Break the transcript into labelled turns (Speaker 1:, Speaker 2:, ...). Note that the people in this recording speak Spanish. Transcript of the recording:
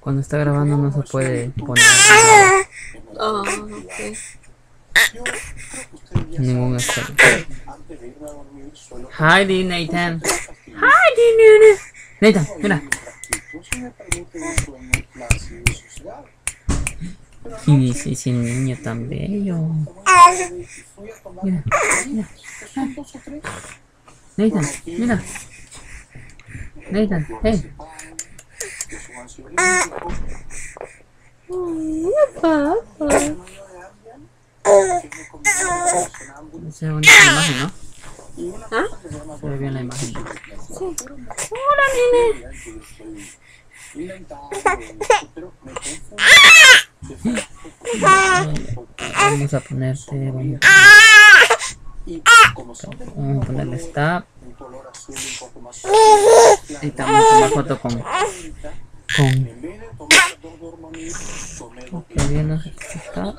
Speaker 1: Cuando está grabando no se puede poner
Speaker 2: Ah, ok.
Speaker 3: yo creo que ustedes ya
Speaker 1: ningún efecto. Heidi, Nathan. Heidi, nene. Nathan, mira.
Speaker 3: Y
Speaker 1: Y niño tan bello. Mira,
Speaker 3: mira.
Speaker 1: Nathan, mira. Nathan, hey.
Speaker 2: Papá.
Speaker 1: Se ve bonita la imagen, ¿no?
Speaker 3: que se
Speaker 1: ve bien la imagen.
Speaker 3: Hola, nene.
Speaker 1: Vamos a ponerte.
Speaker 3: Son de
Speaker 1: vamos a ponerle stop. Ahí está, vamos a tomar foto con... Con... Ok, bien, no sé qué está.